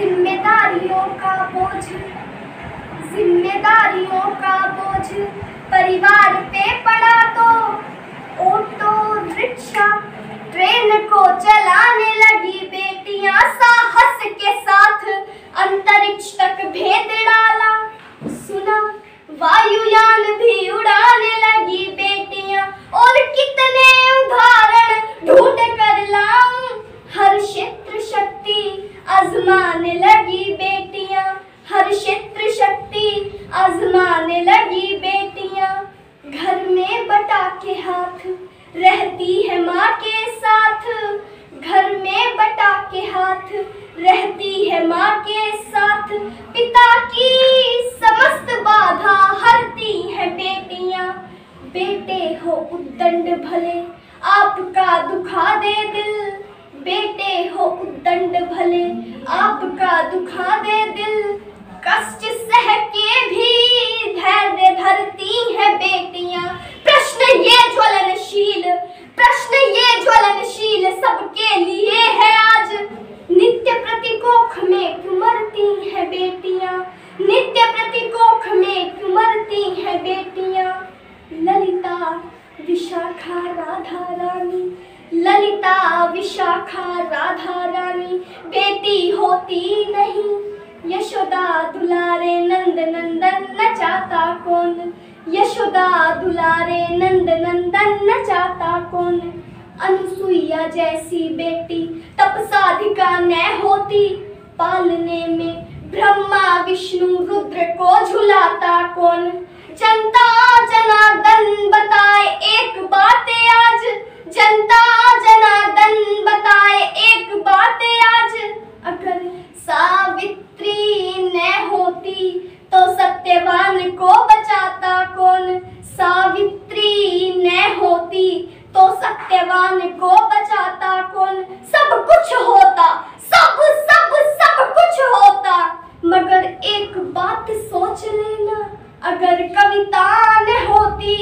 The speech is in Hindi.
जिम्मेदारियों का बोझ, जिम्मेदारियों का बोझ। परिवार पे पड़ा तो ऑटो, रिक्शा, ट्रेन को चलाने लगी बेटियाँ साहस के साथ। अंतरिक्ष तक भेद डाला आजमाने लगी बेटियाँ, हर क्षेत्र शक्ति आजमाने लगी बेटियाँ। घर में बटा के हाथ, रहती है माँ के साथ। घर में बटा के हाथ, रहती है माँ के साथ। पिता की समस्त बाधा हरती है बेटियाँ। बेटे हो उद्दंड भले, आपका दुखा दे दिल। हो उद्दंड भले आपका दुखा दे दिल ललिता, विशाखा, राधा रानी, बेटी होती नहीं। यशोदा, दुलारे, नंद, नंदन नचाता कौन? यशोदा, दुलारे, नंद, नंदन नचाता कौन? अनुसुईया जैसी बेटी तप साधिका न होती। पालने में ब्रह्मा, विष्णु, रुद्र को झुलाता कौन? जनता जनार्दन सत्यवान को बचाता कौन? सावित्री न होती तो सत्यवान को बचाता कौन? सब कुछ होता, सब सब सब कुछ होता। मगर एक बात सोच लेना, अगर कविता न होती